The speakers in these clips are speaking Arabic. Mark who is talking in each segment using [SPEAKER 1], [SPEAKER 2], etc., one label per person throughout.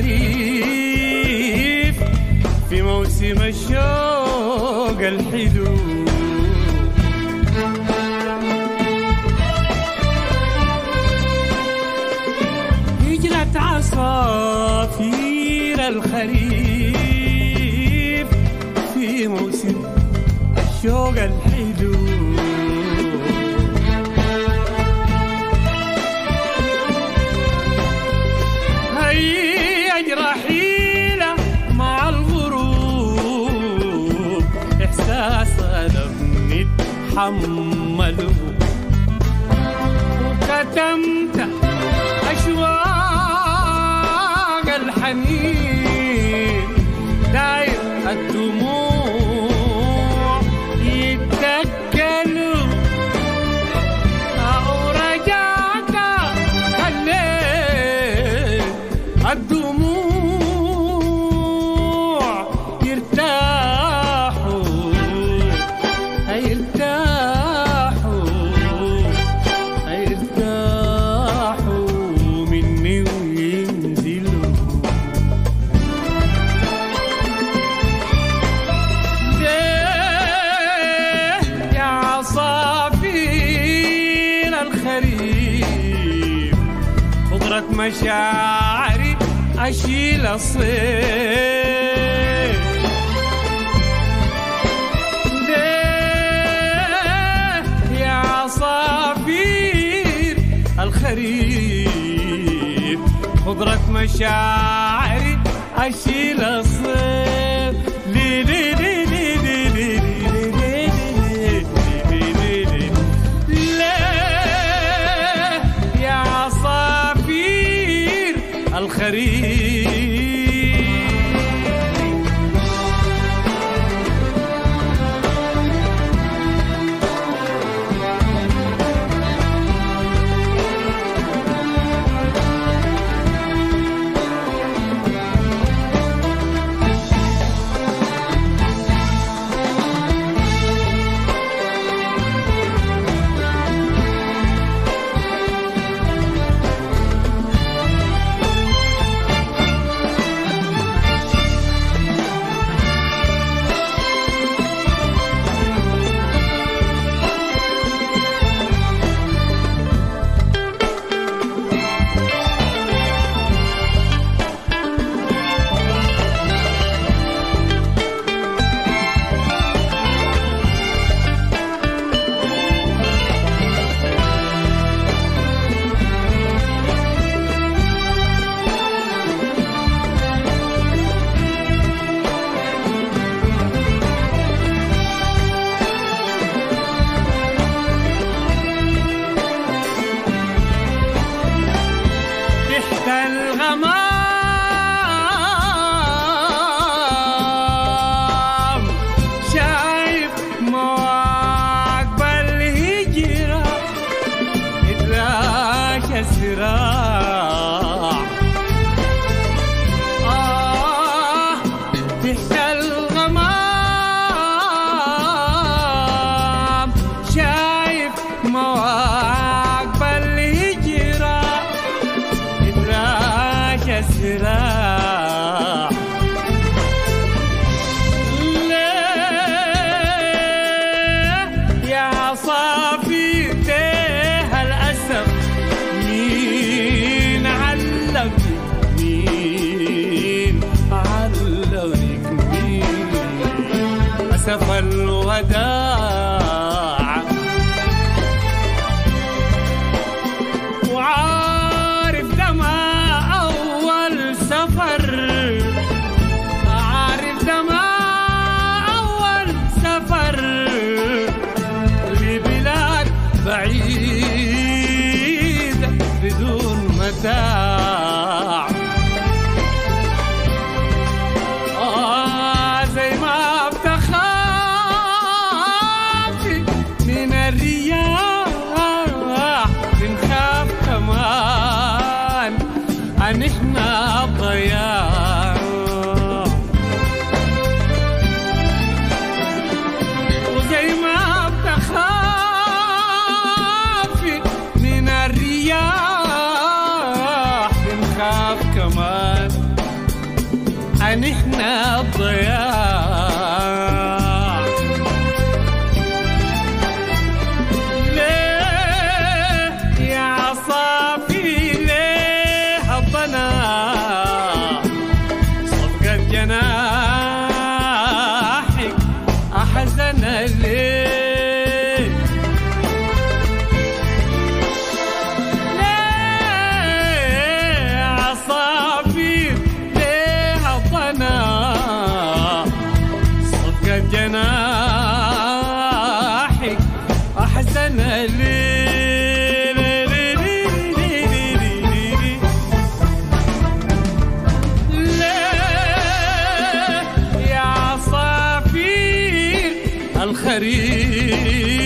[SPEAKER 1] الحريف في موسم الشوق الحلو هجلة عصافير الخريف في موسم الشوق الحلو سنة بنتحمله وكتمت أشواق الحنين داير الدموع يتكلوا أو رجعت الليل صدرك مشاعري أشيل الصيف. ليه يا عصافير الخريف؟ خضرك مشاعري أشيل الصيف. ليه I'm nicht. الخريف.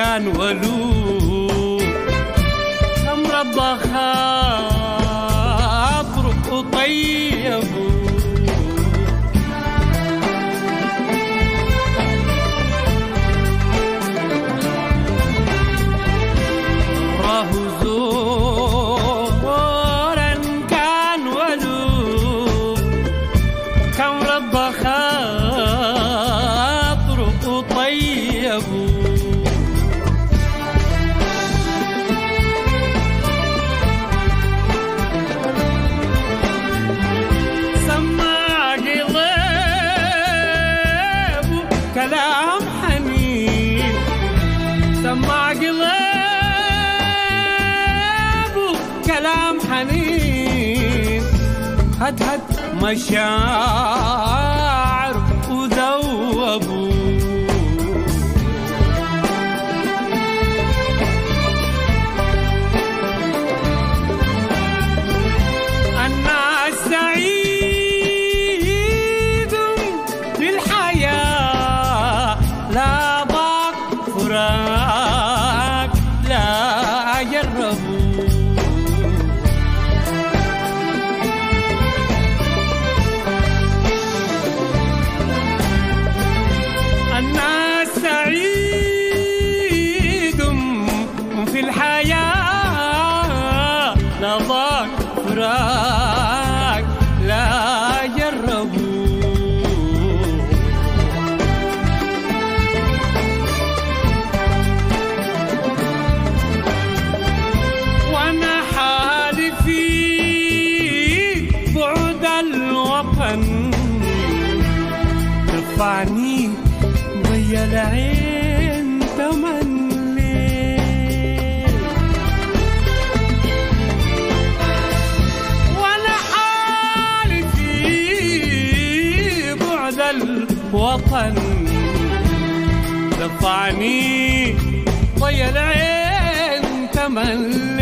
[SPEAKER 1] كان ولود هد هد وطن دفعني ضي العين تملي